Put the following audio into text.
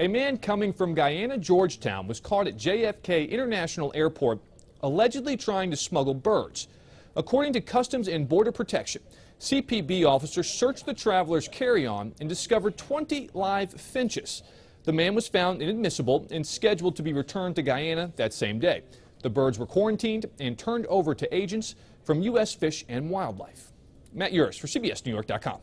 A man coming from Guyana, Georgetown was caught at JFK International Airport allegedly trying to smuggle birds. According to Customs and Border Protection, CPB officers searched the traveler's carry-on and discovered 20 live finches. The man was found inadmissible and scheduled to be returned to Guyana that same day. The birds were quarantined and turned over to agents from U.S. Fish and Wildlife. Matt Yurus for CBSNewYork.com.